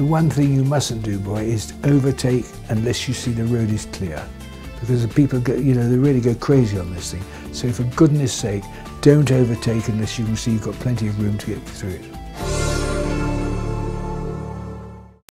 the one thing you mustn't do, boy, is overtake unless you see the road is clear. Because the people, go, you know, they really go crazy on this thing. So for goodness sake, don't overtake unless you can see you've got plenty of room to get through it.